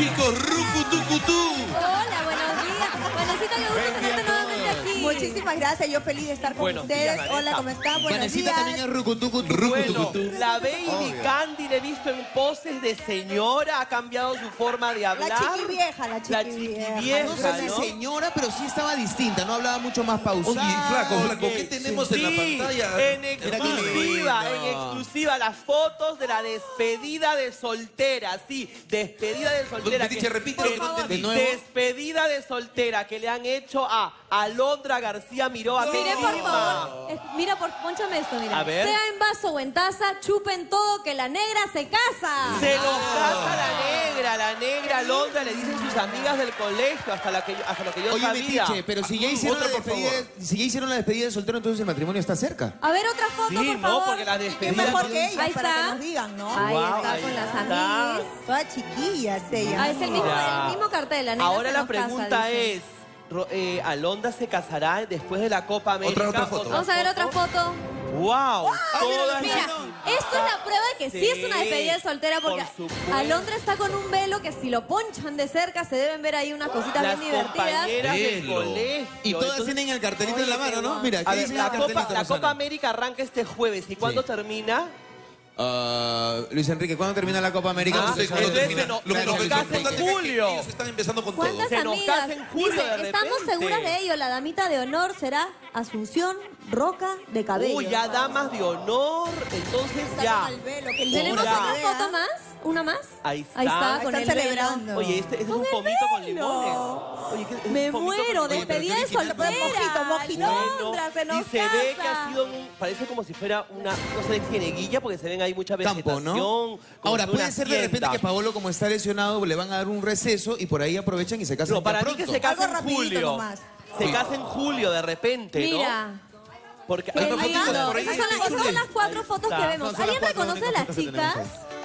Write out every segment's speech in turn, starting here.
chicos, rucutucutú. Muchísimas gracias, yo feliz de estar con Buenos ustedes. días, Hola, Vanessa. ¿cómo están? Buenos Vanessita días. también es rucutucutú. Bueno, la Baby Candy le he visto en poses de señora, ha cambiado su forma de hablar. chiquivieja, la La chiquivieja. chiquivieja, No sé si ¿no? señora, pero sí estaba distinta, no hablaba mucho más pausado. Oye, flaco, flaco, ¿qué tenemos en la pantalla? En exclusiva, en exclusiva, las fotos de la despedida de soltera, sí, despedida de soltera. Dice, repite lo que no entendí. De nuevo. Despedida de soltera que le han hecho a Alondra García Miró a Mire, por favor, es- mira, por, ponchame esto, mira. A ver. Sea en vaso o en taza, chupen todo que la negra se casa. Se los casa la negra, la negra Alondra, le dicen sus amigas del colegio, hasta, la que, yo- hasta lo que yo Oye, sabía. Metiche, pero si ya hicieron la Otra, por despedida, favor. de- si ya hicieron la despedida de soltero, entonces el matrimonio está cerca. A ver, otra foto, Sí, por no, favor. porque la ¿Qué despedida... mejor que ellas Ahí para está. que nos digan, no? Ahí está ahí con las está. amigas. Todas chiquillas ellas. Ah, es el mismo, Ya. el mismo cartel, la negra Ahora se la nos casa, pregunta dice. es, Ro- eh, ¿Alondra se casará después de la Copa América? otra foto. Vamos a ver otra foto. ¡Wow! Todas Mira, esto es la prueba de que sí, Sí, es una despedida de soltera porque por supuesto. Alondra está con un velo que si lo ponchan de cerca se deben ver ahí unas cositas las bien divertidas. compañeras del Velo. colegio. Y todas Entonces, tienen el cartelito en la mano, ¿no? Mira, A ¿qué ver, dice la el cartelito, Copa, la Rosana? Copa América arranca este jueves. ¿Y cuándo termina? Ah, Luis Enrique, ¿cuándo termina la Copa América? Ah, No sé cuándo termina. nos- Lo que nos casa en importante es que julio. ellos están empezando con todo. ¿Cuántas Se nos amigas? casa en julio Dice, de estamos repente". seguras de ello. La damita de honor será Asunción Roca de Cabello. Uy, ya damas de honor. Entonces ya. El velo, que ¿Tenemos una foto más? ¿Una más? Ahí está. Ahí está, Ahí con están el celebrando. Oye, este, este es un Con el pomito con limones. Oye, ¿qué- es un Me pomito con muero, limones. despedida de pero qué original, soltera. mojito, mojito. Alondra, se nos y se ve que casa. ha sido un, parece como si fuera una, no sé, cieneguilla, porque se ven ahí mucha vegetación. campo, ¿no? como Ahora, puede ser de repente que Paolo, como está lesionado, le van a dar un receso y por ahí aprovechan y se casan No, para mí que pronto. se casa Algo en rapidito julio. nomás. Se casa en julio de repente, ¿no? Mira. Porque Qué fotito lindo. por ahí. Esas son, las, esas son las cuatro fotos que vemos. ¿Alguien reconoce a las chicas?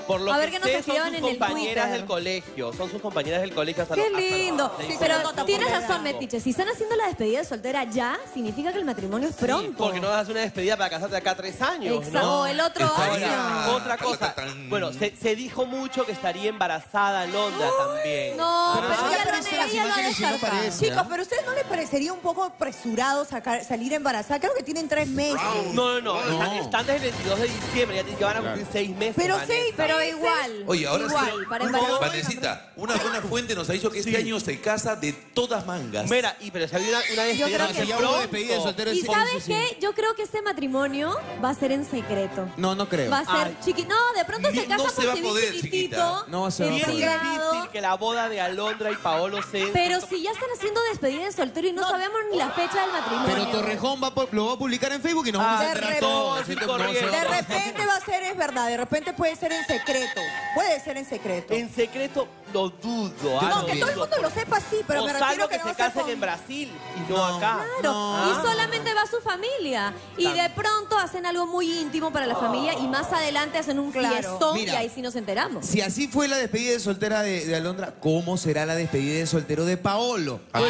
Por lo A que ver sé, escribieron son en sus el compañeras del colegio. Son sus compañeras del colegio hasta Qué lindo. hasta Pero tienes razón. Metiche. Si están haciendo la despedida de soltera ya, significa que el matrimonio es Sí, pronto. porque no vas a hacer una despedida para casarte acá tres años, Exacto. ¿no? O el otro Estaría- año. Otra cosa. Bueno, se, se dijo mucho que estaría embarazada Londra también. No, Pero pero, aparecen lo- las ella. Chicos, pero ¿a ustedes no les parecería un poco apresurado sacar, salir embarazada? Creo que tienen tres meses. No, no, no. Están, están desde el 22 de diciembre, ya te- ya van a cumplir seis meses. Pero Vanessa. sí, Pero igual. Oye, ahora igual, sí. para una- embarazar. Vanesita, una buena fuente nos ha dicho que este Sí. año se casa de todas mangas. Mira, y pero si había una, una despedida creo que si ya hubo despedida de soltero ¿Y sí, sabes sí, sí. qué? Yo creo que este matrimonio va a ser en secreto. No, no creo. Va a ser Ay. chiqui... No, de pronto se Ni- casa no se por va a civil poder, chiquitito, chiquita. No se va a Bien poder. difícil que la boda de Alondra y Paolo se... Pero si ya están haciendo despedida de soltero y no, sabemos ni la fecha del matrimonio. Pero Torrejón va a pu- lo va a publicar en Facebook y nos vamos Ah, a de enterar repente. todos. No se va a De poder. repente va a ser, es verdad, de repente puede ser en secreto. Puede ser en secreto. En secreto lo dudo. ah, no, lo que todo el dudo. mundo lo sepa, sí, pero o me salvo refiero que, que, no se casen con- en Brasil y no, No. acá. Claro, No. y solamente va su familia. Y de pronto hacen algo muy íntimo para la familia y más adelante hacen un Claro. fiestón Mira. y ahí sí nos enteramos. Si así fue la despedida de soltera de, de Alondra, ¿cómo será la despedida de soltero de Paolo? Ah, no.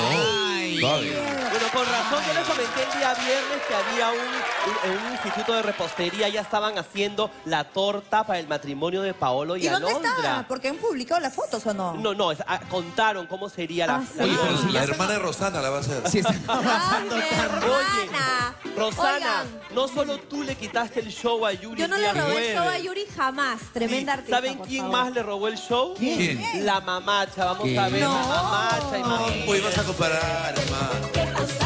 Ay. Con razón yo les comenté el día viernes que había un, un- en un instituto de repostería, ya estaban haciendo la torta para el matrimonio de Paolo y, ¿Y dónde Alondra. está? ¿Porque han publicado las fotos o no? No, no, es- ah, contaron cómo sería la, Ah, la sí. Oye, pero torta. si la hermana de Rosana la va a hacer. Si está ¡Ay, avanzando mi hermana! Rosana, Oigan, no solo tú le quitaste el show a Yuri yo no le robé el show a Yuri jamás. Tremenda Sí. artista, ¿Saben quién favor. más le robó el show? ¿Quién? La mamacha. Vamos a ver No. la mamacha, imagínate. Hoy vas a comparar, hermano. ¿Qué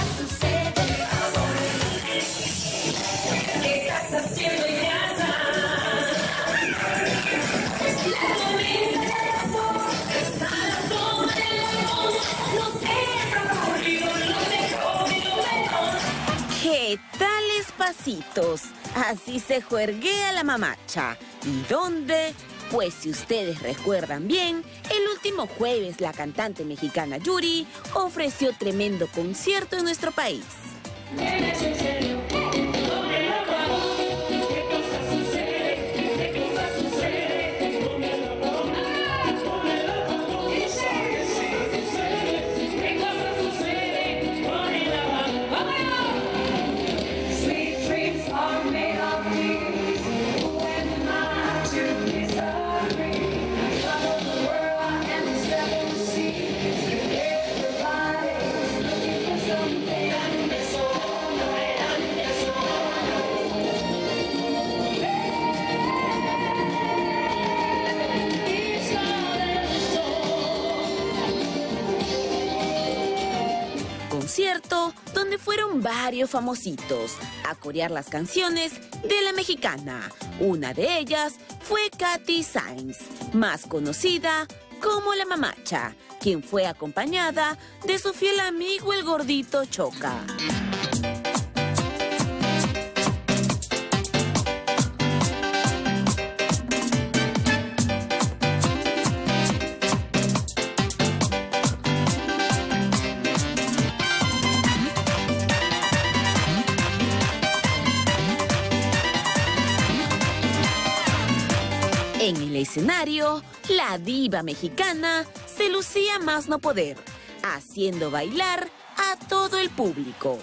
Así se juerguea la mamacha. ¿Y dónde? Pues si ustedes recuerdan bien, el último jueves la cantante mexicana Yuri ofreció tremendo concierto en nuestro país. Famositos a corear las canciones de la mexicana. Una de ellas fue Katy Sainz, más conocida como la mamacha, quien fue acompañada de su fiel amigo el gordito Choca. Escenario, la diva mexicana se lucía más no poder, haciendo bailar a todo el público.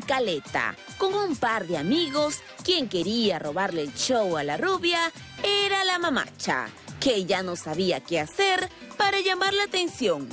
Caleta, con un par de amigos, quien quería robarle el show a la rubia era la mamacha, que ya no sabía qué hacer para llamar la atención.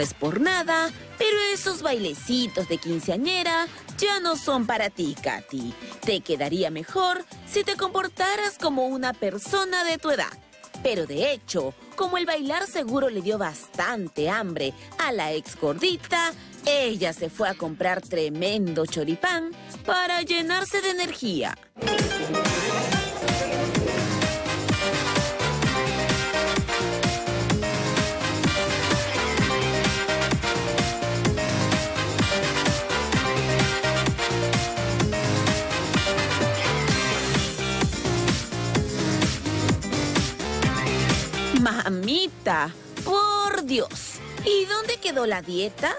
Es por nada, pero esos bailecitos de quinceañera ya no son para ti, Katy. Te quedaría mejor si te comportaras como una persona de tu edad. Pero de hecho, como el bailar seguro le dio bastante hambre a la ex gordita, ella se fue a comprar tremendo choripán para llenarse de energía. Mamita, por Dios. ¿Y dónde quedó la dieta?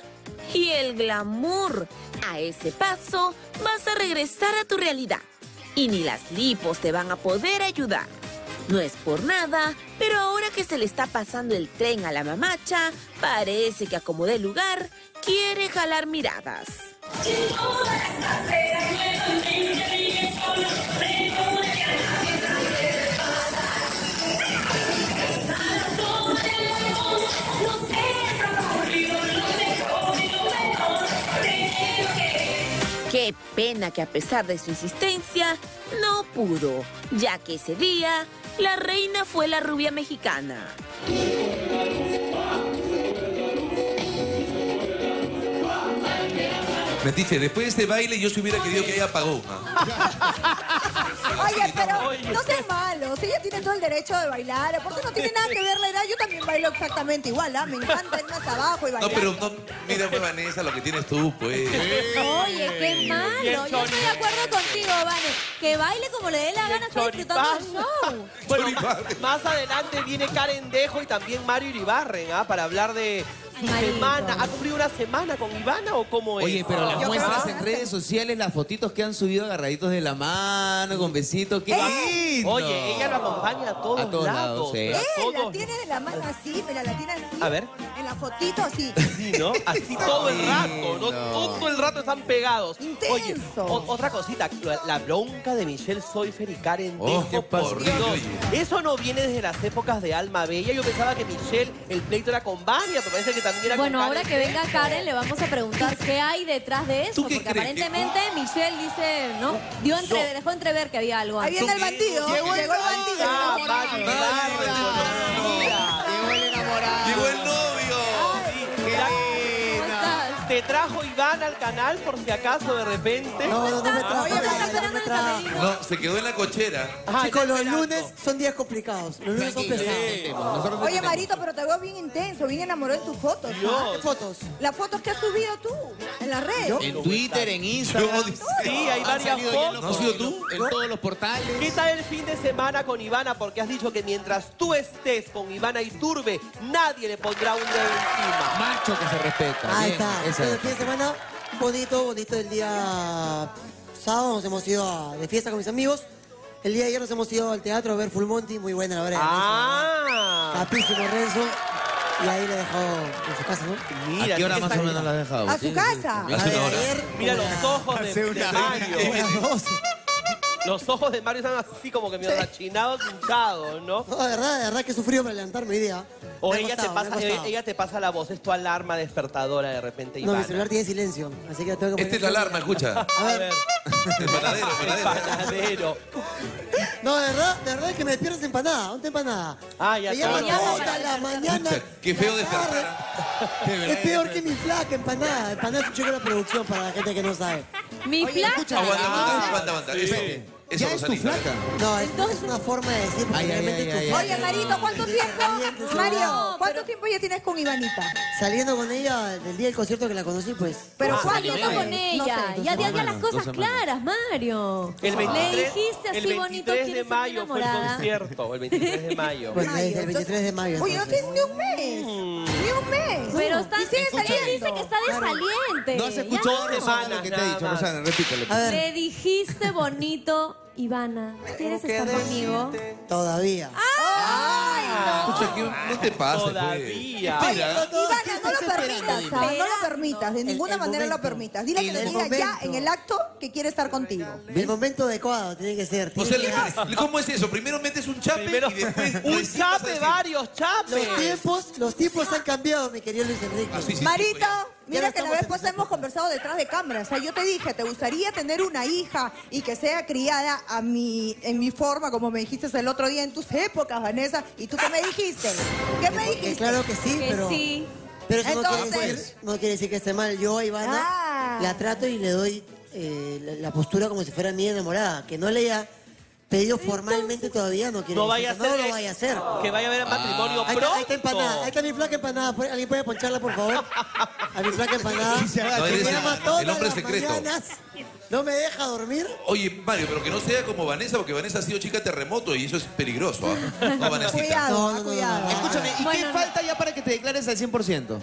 Y el glamour. A ese paso vas a regresar a tu realidad. Y ni las lipos te van a poder ayudar. No es por nada, pero ahora que se le está pasando el tren a la mamacha, parece que acomodé lugar, quiere jalar miradas. Qué pena que a pesar de su insistencia, no pudo, ya que ese día la reina fue la rubia mexicana. Mentiste, después de este baile yo se hubiera querido que haya apagón. Oye, pero no malo. Si ella tiene todo el derecho de bailar. Porque no tiene nada que ver la edad. Yo también bailo exactamente igual. ¿ah? Me encanta irme hasta abajo y No, bailar. pero no, mira, pues Vanessa, lo que tienes tú, pues. Oye, qué malo. Yo estoy de acuerdo contigo, Vane. Que baile como le dé la gana, está disfrutando el show. Bueno, más adelante viene Karen Dejo y también Mario Iribarren, ¿ah? Para hablar de Marito. semana. ¿Ha cumplido una semana con Ivana o cómo es? Oye, pero las Yo muestras creo- en redes sociales, las fotitos que han subido agarraditos de la mano, con besitos, qué lindo. Oye, ella lo acompaña a todos, A todos lados, sí. pero a Eh, la todos. tiene de la mano así, mira, la tiene así. A ver. En la fotito así. Sí, ¿no? Así todo el rato, ¿no? Todo el rato están pegados. Intenso. Oye, o- otra cosita, la, la bronca de Michelle Soifer y Karen Oh, Dejo, qué por Dios. oye. Eso no viene desde las épocas de Alma Bella. Yo pensaba que Michelle, el pleito era con Vania, pero parece que Bueno, con ahora Karen que venga Dejo. Karen, le vamos a preguntar qué hay detrás de eso. ¿Tú qué Porque crees? aparentemente Michelle dice, ¿no? Dio entre, dejó entrever que había algo Ahí viene el bandido. Llegó el bandido. Ah, Te trajo Iván al canal por si acaso de repente. No, no, no me Oye, trajo. me está esperando en el camerino. No, se quedó en la cochera. Ajá, Chicos, los lunes son días complicados. Los lunes son pesados. Oye, Marito, pero te veo bien intenso, bien enamorado en tus fotos. ¿ah? Dios. ¿Qué fotos? Las fotos que has subido tú en la red. En Twitter, en Yo, Instagram. Sí, hay varias fotos. ¿No has sido tú? En todos los portales. ¿Qué tal el fin de semana con Ivana? Porque has dicho que mientras tú estés con Ivana Iturbe, nadie le pondrá un dedo encima. Macho que se respeta. Ahí Bien, está. esa es. El fin de semana, bonito, bonito el día sábado. Nos hemos ido a- de fiesta con mis amigos. El día de ayer nos hemos ido al teatro a ver Full Monty, muy buena la verdad. Ah, Capísimo Renzo. Y ahí le he dejado en su casa, ¿no? mira, ¿A qué hora más o menos la has dejado? A su casa. A ver, ayer, Mira los ojos de, de Mario. Como las 12. Los ojos de Mario están así como que medio rachinados, hinchados, ¿no? No, de verdad, de verdad que he sufrido para levantarme hoy día. O Me ha ella te, costado, me ha pasa, costado. ella te pasa la voz, es tu alarma despertadora de repente, No, Ivana. mi celular tiene silencio, así que tengo que Esta es la poner- alarma, escucha. A ver, El panadero, el El panadero. panadero. no, de verdad, de verdad que me despiertas empanada, ¿dónde empanada? Ah, ya Me está. toda la mañana. Escucha, qué feo la tarde. despertar. Es peor que mi flaca, empanada. Empanada es un chico de la producción para la gente que no sabe. Mi flaca. Aguanta, aguanta, aguanta, aguanta. Eso, eso, Ya es tu flaca. No, es, es una forma de decir Ay, ay, realmente ay, tu ay, flaca- Oye, Marito, ¿cuánto tiempo? Mario, ¿cuánto pero- tiempo ya tienes con Ivanita? Saliendo con ella del día del concierto que la conocí, pues. Pero Ah, ¿cuánto saliendo tiempo? con No ella. sé, ya, semanas, las cosas claras, Mario. El 23, Le dijiste así el 23 bonito, de ¿quieres ser mi mayo fue el concierto, el 23 de mayo. Pues desde el 23 de mayo. Oye, no entonces. tienes ni un mes. Ni un mes. Pero está, dice que está desaliente. No has escuchado. Rosana, lo que te he dicho. Rosana, repítelo. Le dijiste bonito, Ivana. ¿Quieres estar conmigo? todavía. Escucha, ¿qué- no te pases, pues. Todavía. Espera. Ivana, no lo permitas, ¿ah? no lo permitas, de ninguna el manera lo permitas. Dile que En te diga ya en el acto que quiere estar contigo. El momento adecuado tiene que ser. O tiene sea, que- le- ¿cómo es eso? Primero metes un chape Primero, y después... un recién vas a chape, decir- varios chapes. Los tiempos, los tiempos han cambiado, mi querido Luis Enrique. Ah, sí, sí, sí, Marito, pues. Mira que la vez pasada hemos conversado detrás de cámara. O sea, yo te dije, ¿te gustaría tener una hija y que sea criada a mi, en mi forma, como me dijiste el otro día en tus épocas, Vanessa? ¿Y tú qué me dijiste? ¿Qué me Eh, dijiste? claro que sí, Que pero. sí. Pero eso no quiere, Entonces- decir, no quiere decir que esté mal. Yo a Ivana Ah. la trato y le doy eh, la, la postura como si fuera mi enamorada. Que no le haya pedido formalmente todavía, no quiere No decir vaya a que ser. no lo vaya a hacer. Que vaya a haber matrimonio Ahí pronto. está, ahí está empanada, ahí está mi flaca empanada. ¿Puede- ¿Alguien puede poncharla, por favor? A mi flaca empanada. No, eres Me el- llama el todas hombre las secreto. mañanas. No me deja dormir. Oye, Mario, pero que no sea como Vanessa, porque Vanessa ha sido chica terremoto y eso es peligroso, ¿ah? No, Vanesita. Cuidado, No, ah, no, no, cuidado. no, no. Escúchame, ¿y Bueno, qué no. falta ya para que te declares al 100%?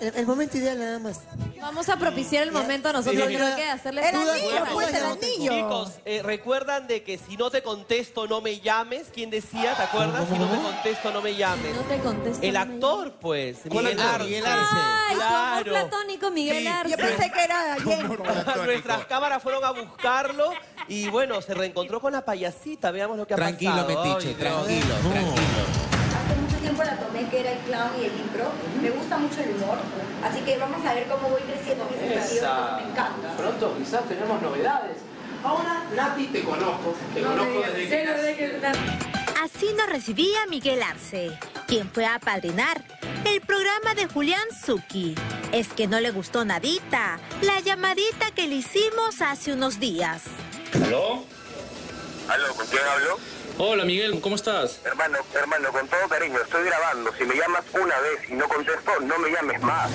El, el momento ideal nada más. Vamos a propiciar el momento nosotros, Sí. creo que hacerle... El anillo, pues, el anillo. Chicos, eh, recuerdan de que si no te contesto no me llames. ¿Quién decía? ¿Te acuerdas? Si no te contesto no me llames. No te contesto. El no actor, pues. ¿Cuál Miguel? Arce. Miguel. Arce. Ay, Claro. platónico, Miguel Sí. Arce. Yo pensé que era Yenko. Nuestras cámaras fueron a buscarlo y bueno, se reencontró con la payasita. Veamos lo que ha Tranquilo, pasado. Metiche, Ay, Dios. tranquilo, tranquilo. Tiempo la tomé, que era el clown y el impro. Me gusta mucho el humor, así que vamos a ver cómo voy creciendo en ese sentido. porque Me encanta. Pronto quizás tenemos novedades. Ahora, Nati, te conozco. Te conozco desde que... Así nos recibía Miguel Arce, quien fue a apadrinar el programa de Julián Zucchi. Es que no le gustó nadita la llamadita que le hicimos hace unos días. ¿Aló? ¿Aló? ¿Con quién hablo? Hola Miguel, ¿cómo estás? Hermano, hermano, con todo cariño, estoy grabando. Si me llamas una vez y no contesto, no me llames más.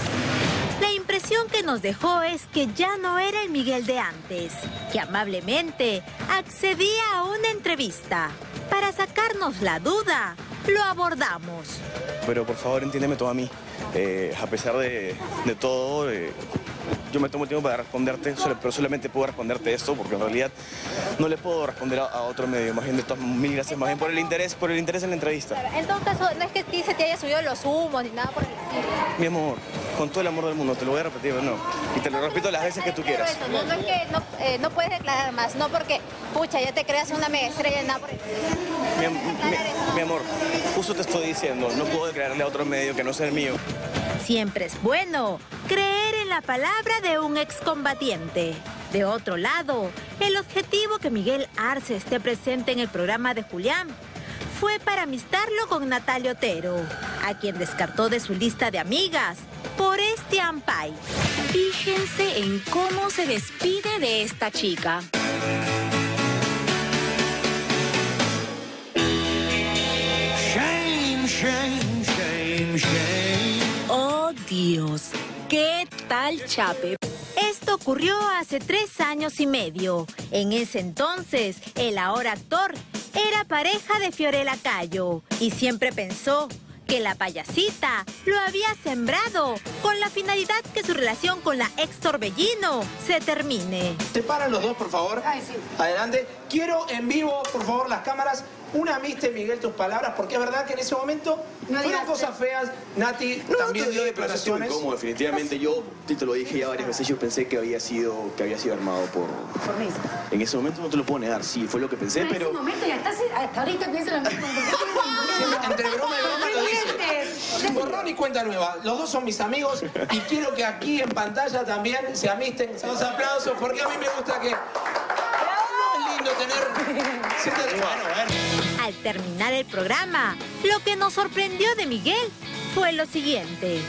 La impresión que nos dejó es que ya no era el Miguel de antes, que amablemente accedía a una entrevista. Para sacarnos la duda, lo abordamos. Pero por favor, entiéndeme todo a mí. Eh, a pesar de, de todo, eh, yo me tomo tiempo para responderte, pero solamente puedo responderte esto porque en realidad no le puedo responder a, a otro medio. Más bien de todas mil gracias, más bien por el interés, por el interés en la entrevista. En todo caso, no es que a ti se te haya subido los humos ni nada por el estilo. Mi amor, con todo el amor del mundo, te lo voy a repetir, ¿o no? Y te lo repito las veces que tú Claro, quieras. eso, No, no es que no, eh, no puedes declarar más, no porque, pucha, ya te creas una mega estrella, nada por el estilo. Mi, am- mi- mi amor, justo te estoy diciendo, no puedo declararle a otro medio que no sea el mío. Siempre es bueno creer en la palabra de un excombatiente. De otro lado, el objetivo que Miguel Arce esté presente en el programa de Julián fue para amistarlo con Natalia Otero, a quien descartó de su lista de amigas por este ampay. Fíjense en cómo se despide de esta chica. Shame, shame, shame, shame. Oh Dios, ¿qué tal Chape? Esto ocurrió hace tres años y medio. En ese entonces, el ahora actor era pareja de Fiorella Cayo y siempre pensó que la payasita lo había sembrado con la finalidad que su relación con la ex Torbellino se termine. ¿Se paran los dos, por favor? Adelante. Quiero en vivo, por favor, las cámaras. Una miste, Miguel, tus palabras, porque es verdad que en ese momento fueron cosas feas. Nati también dio declaraciones. Como definitivamente yo te, lo dije ya varias veces, yo pensé que había sido que había sido armado por Por mí. En ese momento no te lo puedo negar, sí, fue lo que pensé, En pero ese momento ya estás, hasta ahorita pienso lo mismo. Entre broma y broma lo dice. Borrón y cuenta nueva. Los dos son mis amigos y quiero que aquí en pantalla también se amisten. Dos aplausos porque a mí me gusta que... Tener... Siéntate. Bueno, bueno. Al terminar el programa, lo que nos sorprendió de Miguel fue lo siguiente.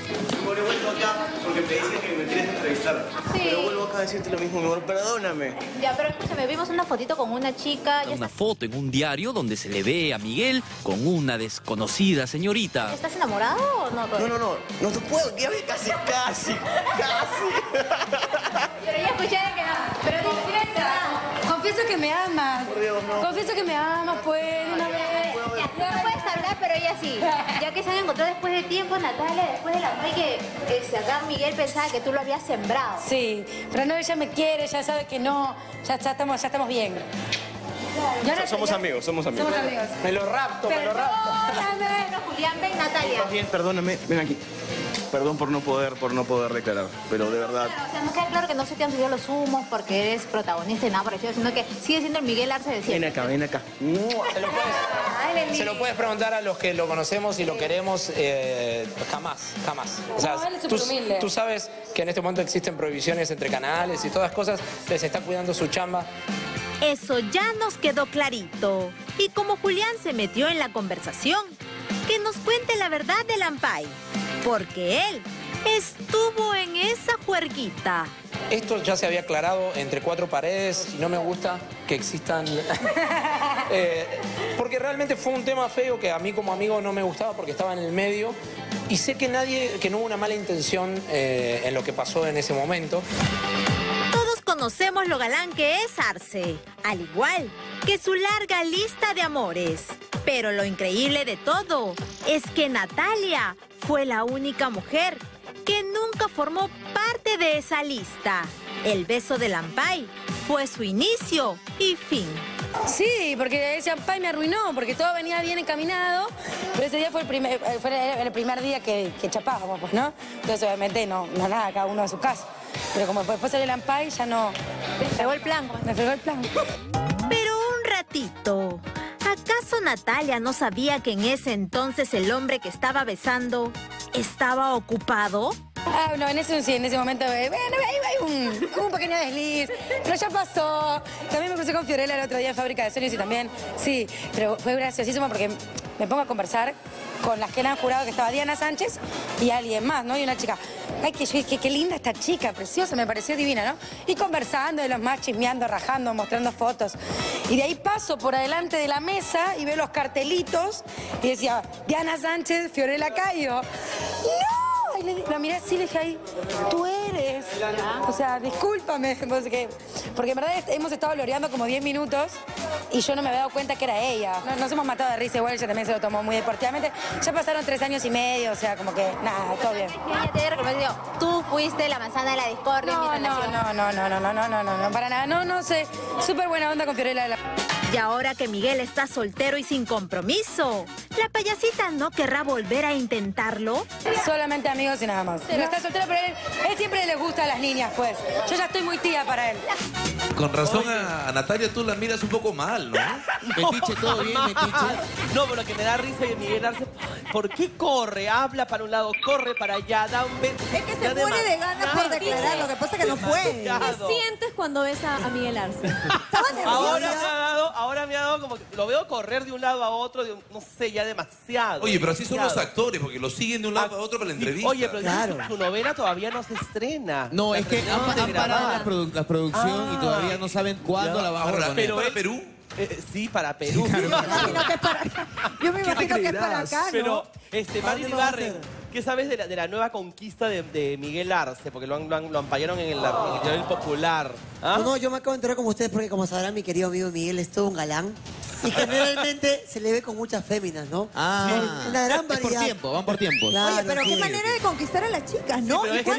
Bueno, vuelvo acá porque me dicen que me quieres entrevistar. Pero vuelvo acá a decirte lo mismo, mi amor, perdóname. Ya, pero escúchame, vimos una fotito con una chica. Una foto en un diario donde se le ve a Miguel con una desconocida señorita. ¿Estás enamorado o no? No, no, no, no te puedo, ya ve casi, casi, casi. Pero ya escuché que. Confieso que me amas. Confieso que me amas, pues, una vez. No puedes hablar, pero ella sí. Ya que se han encontrado después de tiempo, Natalia, después de la muerte que eh, acá Miguel pensaba que tú lo habías sembrado. Sí, pero no, ella me quiere, ya sabe que no, ya, ya estamos, ya estamos bien. Ya no- Somos ya- amigos, somos amigos. Somos amigos. Me lo rapto, me lo rapto. Perdóname, no, Julián, ven, Natalia. Más bien, perdóname, ven aquí. Perdón por no poder, por no poder declarar, pero de verdad. O sea, nos queda claro que no se te han subido los humos porque eres protagonista y nada parecido, sino que sigue siendo el Miguel Arce de Ven siempre. acá, ven acá. Se lo puedes, se lo puedes preguntar a los que lo conocemos y lo queremos eh, jamás, jamás. O sea, No, él es tú, tú sabes que en este momento existen prohibiciones entre canales y todas cosas, les está cuidando su chamba. Eso ya nos quedó clarito. Y como Julián se metió en la conversación, que nos cuente la verdad del Ampay. Porque él estuvo en esa juerguita. Esto ya se había aclarado entre cuatro paredes y no me gusta que existan... Eh, porque realmente fue un tema feo que a mí como amigo no me gustaba porque estaba en el medio y sé que nadie, que no hubo una mala intención eh, en lo que pasó en ese momento. Conocemos lo galán que es Arce, al igual que su larga lista de amores. Pero lo increíble de todo es que Natalia fue la única mujer que nunca formó parte de esa lista. El beso de Lampay fue su inicio y fin. Sí, porque ese ampay me arruinó, porque todo venía bien encaminado, pero ese día fue el primer, día que, que chapábamos, pues, ¿no? Entonces, obviamente, no, no nada, cada uno a su casa. Pero como después salió el ampay, ya no... Me fregó el plan. Me fregó el plan. Pero un ratito. ¿Acaso Natalia no sabía que en ese entonces el hombre que estaba besando estaba ocupado? Ah, no, en ese, sí, en ese momento, eh, bueno, hay un pequeño desliz, pero ya pasó. También me crucé con Fiorella el otro día en Fábrica de Sueños y también, sí, pero fue graciosísimo porque me pongo a conversar con las que le han jurado que estaba Diana Sánchez y alguien más, ¿no? Y una chica, ay, que, yo- qué linda esta chica, preciosa, me pareció divina, ¿no? Y conversando de los más, chismeando, rajando, mostrando fotos. Y de ahí paso por adelante de la mesa y veo los cartelitos y decía, Diana Sánchez, Fiorella Cayo. ¡No! Y le la miré así y le dije, ay, tú eres. O sea, discúlpame, porque, porque en verdad hemos estado loreando como 10 minutos y yo no me había dado cuenta que era ella. No- Nos hemos matado de risa, igual ella también se lo tomó muy deportivamente. Ya pasaron tres años y medio, o sea, como que nada, todo bien. Tú fuiste la manzana de la discordia No, no, no, no, no, no, no, no, no, no, no, para nada. No, no sé. Súper buena onda con Fiorella. la- Y ahora que Miguel está soltero y sin compromiso, ¿la payasita no querrá volver a intentarlo? Solamente amigos y nada más. No está soltero, pero él, él siempre le gusta a las niñas, pues. Yo ya estoy muy tía para él. Con razón a, a Natalia tú la miras un poco mal, ¿no? Metiche, todo bien, Metiche. No, pero lo que me da risa y Miguel Arce, ¿por qué corre? Habla para un lado, corre para allá, da un beso. Es que se pone de ganas por declarar, lo que pasa es que no puede. ¿Qué sientes cuando ves a, a Miguel Arce? Ahora se ha dado, ahora me ha dado como que lo veo correr de un lado a otro, de un- no sé, ya demasiado. Oye, pero así son los demasiado. actores, porque los siguen de un lado a otro para la entrevista. Oye, pero su- su novela todavía no se estrena. No, La es que han, terminaron de han parado grabar. la, produ- la producción y Ah. todavía no saben cuándo Ya. la van a Ahora, poner. ¿es para él- Perú? Eh, sí, para Perú. Yo me imagino que es para acá. Yo me imagino que es para acá, ¿no? Pero, este, ¿Para Mario dónde lo va a Ibarren, hacer? ¿qué sabes de la, de la nueva conquista de, de Miguel Arce? Porque lo, han, lo, han- lo ampallaron en el, en el diario El Popular. ¿Ah? No, no, yo me acabo de enterar como ustedes porque como sabrán mi querido amigo Miguel es todo un galán y generalmente se le ve con muchas féminas, ¿no? Ah, Una gran es por variedad. tiempo, van por tiempo. Claro, Oye, pero sí. qué manera de conquistar a las chicas, ¿no? pero ¿Y es que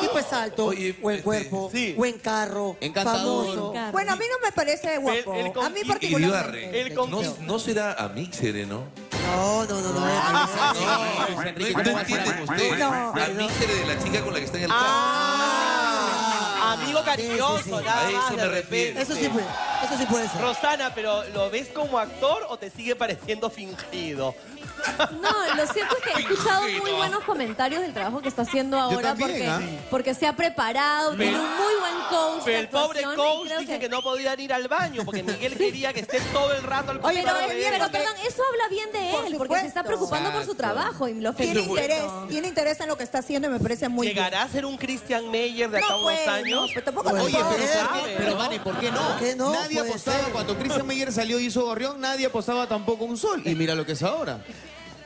tipo es alto, Oye, buen este, cuerpo, sí. buen carro, Encantador. famoso. Bueno, a mí no me parece guapo. el con- a mí y- y Y particularmente. El no, no será a Mixere, ¿no? No, no, no, no. Ah, no, No, Enrique, no ¿cómo va a ser entienden a- ustedes. No. A Mixere de la chica con la que está en el carro. Ah, amigo cariñoso, Sí, sí, sí. nada A eso me de refiero. repente. Eso sí puede, eso sí puede ser. Rosana, pero ¿lo ves como actor o te sigue pareciendo fingido? No, lo cierto es que he escuchado muy buenos comentarios del trabajo que está haciendo ahora también, porque, ¿ah? porque se ha preparado, tiene un muy buen coach. Pero el pobre coach dice que... no podían ir al baño porque Miguel quería que esté todo el rato al Oye, Pero, costado es de bien, él. pero perdón, eso habla bien de Por él, porque se está preocupando por su trabajo y lo Tiene interés, tiene interés en lo que está haciendo y me parece muy bien. ¿Llegará a ser un Christian Meyer de acá a No, unos pues, años? no, pero tampoco Oye, pero, pero ¿por qué no? ¿Por qué no? Nadie Apostaba, ser. cuando Christian Meyer salió y hizo Gorrión, nadie apostaba tampoco un sol. Y mira lo que es ahora.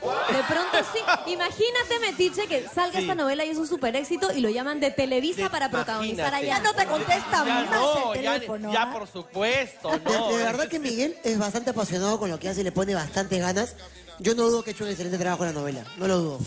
De pronto sí. Imagínate, Metiche, que salga esta novela y es un super éxito y lo llaman de Televisa De- para protagonizar allá. Ya no te contesta Ya más no, el ya, teléfono. ya ¿ah? por supuesto, De, no. de verdad que Miguel es bastante apasionado con lo que hace y le pone bastante ganas. Yo no dudo que ha hecho un excelente trabajo en la novela, no lo dudo.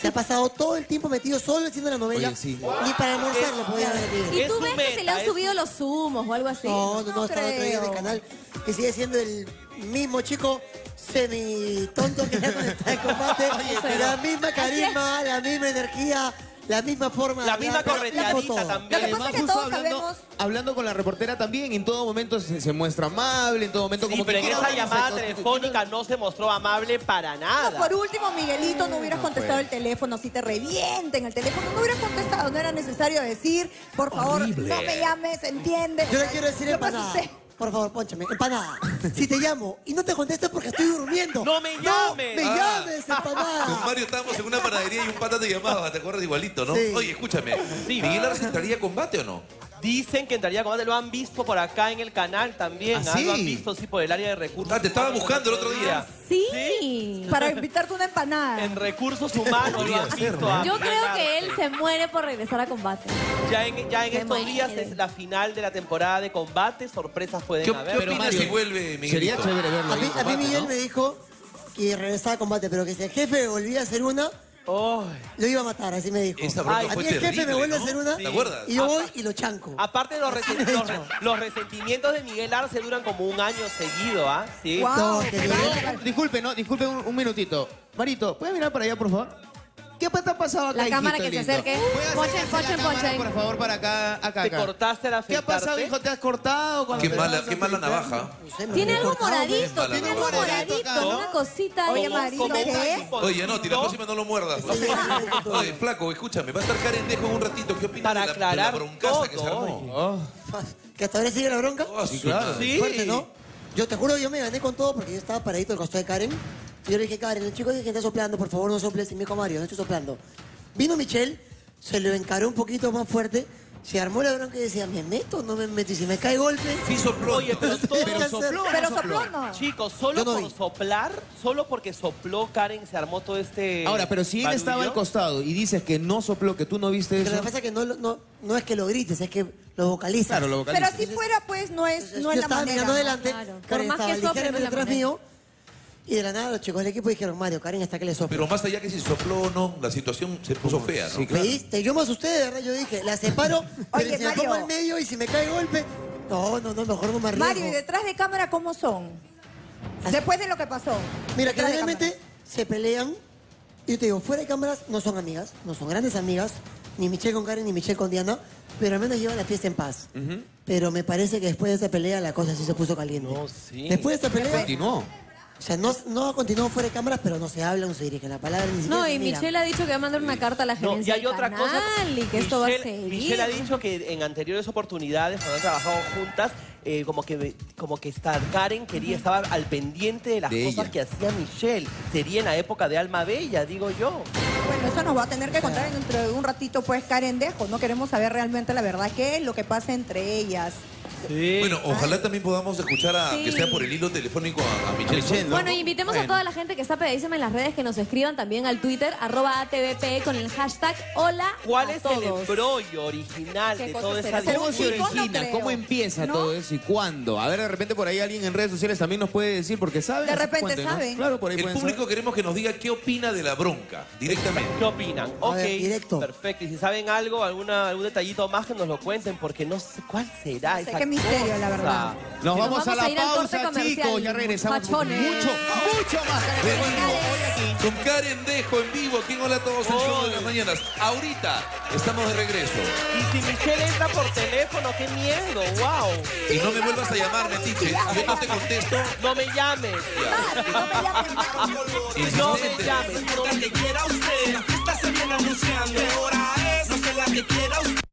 Se ha pasado todo el tiempo metido solo haciendo la novela. Oye, sí. Ni para almorzar lo podía Miguel. Y tú ves que se le han subido los humos o algo así. No, no, no, No estaba otro día en el canal que sigue siendo el mismo chico semi tonto que ya cuando está en combate. la misma carisma, la misma energía, la misma forma de La hablar, misma correteadita también. Lo que pasa es que justo todos hablando, sabemos- hablando con la reportera también, en todo momento se, se muestra amable, en todo momento Sí, como pero que en esa llamada se- telefónica no se mostró amable para nada. No, por último, Miguelito, no hubieras No contestado fue. el teléfono. Si te revienten el teléfono, no hubieras contestado. No era necesario decir, por favor, Horrible. no me llames, ¿entiendes? Yo le quiero decir pasé empanada. Por favor, ponchame, empanada. Si te llamo y no te contesto es porque estoy durmiendo. ¡No me ¡No llames! me Ah. llames, Con empanada! Mario estábamos en una panadería y un pata te llamaba, ¿te acuerdas igualito, no? Sí. Oye, escúchame, Sí. ¿Miguel Arce entraría a combate o no? Dicen que entraría a combate, lo han visto por acá en el canal también. ¿Ah, ¿ah? Lo han visto, sí, por el área de recursos. Ah, te estaba humanos buscando el otro día. Sí. Para invitarte una empanada. En recursos humanos lo han visto. ¿no? a Yo creo que él se muere por regresar a combate. Ya en, ya en Se estos días es la final de la temporada de combate. Sorpresas pueden ¿Qué, haber. qué Pero opinas Mario, si vuelve Miguel? Sería chévere verlo. A ahí mí, en a mí combate, Miguel ¿no? me dijo que regresaba a combate, pero que si el jefe volvía a hacer una, lo iba a matar, así me dijo. Esa broma a fue mí el jefe terrible, me vuelve ¿no? a hacer una ¿Te acuerdas? y yo voy y lo chanco. Aparte, los, resen- los re- los resentimientos de Miguel Arce duran como un año seguido, ¿ah? Sí. No, que Miguel- Disculpe, no, disculpe un, un minutito. Marito, ¿puedes mirar para allá, por favor? ¿Qué pata pasado acá, La cámara que se lindo? acerque. ¿Puede Ponchen, ponchen, ponchen. por favor, para acá, acá, ¿Te acá. cortaste la ¿Qué ha pasado, hijo? ¿Te has cortado? Qué mala, qué mala navaja. Tiene algo moradito, tiene algo moradito, ¿no? una cosita Oye, un ¿qué? Oye, no, tira próxima no lo muerdas. Oye, flaco, escúchame, va a estar Karen Dejo en un ratito. ¿Qué opinas Para de la, de la aclarar broncaza que se todo, armó? Oh, Que hasta ahora sigue la bronca. Oh, claro. madre. Sí. Fuerte, ¿no? Yo te juro, yo me gané con todo porque yo estaba paradito al costado de Karen. Yo le dije, Karen, el chico dice que está soplando, por favor no soples. Y me dijo, Mario, no estoy soplando. Vino Michelle, se lo encaró un poquito más fuerte. Se armó la bronca y decía, ¿me meto o no me meto? Y si me cae golpe... Sí sopló. Oye, pero todo... Pero sopló, Pero sopló, no. Chicos, solo Yo no por vi. soplar, solo porque sopló Karen, se armó todo este. Ahora, pero si él barullo. estaba al costado y dices que no sopló, que tú no viste Pero eso. lo que pasa es que no, lo- no, no es que lo grites, es que lo vocalizas. Claro, lo Pero vocalizas. si fuera, pues, no es, no yo es la estaba manera. mirando adelante, Claro. Por Karen más que estaba sople, no es ligeramente la detrás manera. mío. Y de la nada los chicos del equipo dijeron, Mario, Karen está que le sopla. Pero más allá que si sopló o no, la situación se puso fea, ¿no? Sí, claro. ¿Viste? Yo me asusté, de verdad. Yo dije, la separo, pero Oye, si me Mario. pongo al medio y si me cae golpe... No, no, no, mejor no me arriesgo. Mario, ¿y detrás de cámara cómo son? Después de lo que pasó. Mira, Detrás de generalmente se pelean. Y yo te digo, fuera de cámaras no son amigas, no son grandes amigas, ni Michelle con Karen ni Michelle con Diana, pero al menos llevan la fiesta en paz. Pero me parece que después de esa pelea la cosa sí se puso caliente. No, sí. Después de esta pelea, Continuó. O sea, no, no continuó fuera de cámaras, pero no se habla, no se dirige la palabra. Ni siquiera No, y. Michelle ha dicho que va a mandar una carta a la No, gerencia y hay del otra cosa. canal y que esto va a Michelle- seguir. Michelle ha dicho que en anteriores oportunidades, cuando han trabajado juntas, eh, como que como que esta Karen quería, estaba al pendiente de las De cosas ella. que hacía Michelle. Sería en la época de Alma Bella, digo yo. Bueno, eso nos va a tener que contar dentro de un ratito, pues, Karen Dejo. No queremos saber realmente la verdad, qué es lo que pasa entre ellas. Bueno, ojalá también podamos escuchar a Sí. que sea por el hilo telefónico a, a Michelle. Michelle, ¿no? Bueno, invitemos a toda la gente que está pedísima en las redes que nos escriban también al Twitter, arroba ATVP con el hashtag hola ¿Cuál a es todos. el embrollo original ¿Qué de cosa toda será? esa ¿Será ¿Cómo se? No origina? creo. ¿Cómo empieza ¿No? todo eso y cuándo? A ver, de repente por ahí alguien en redes sociales también nos puede decir, porque sabe. De así repente cuenten, ¿no? sabe. Claro, por ahí El pueden público saber. queremos que nos diga qué opina de la bronca, directamente. ¿Qué opinan? Ok, ver, directo. perfecto. Y si saben algo, alguna, algún detallito más que nos lo cuenten, porque no sé cuál será No sé esa misterio, la verdad. Nos vamos, a la pausa, chicos. Ya regresamos mucho, mucho más. Con Karen Dejo en vivo. ¿Quién hola a todos en show de las mañanas? Ahorita estamos de regreso. Y si Michelle entra por teléfono, qué miedo, wow. Y no me vuelvas a llamar, Metiche. Yo no te contesto. No me llames. No me llames. No me llames. No me llames. No me llames. No me llames. No me llames.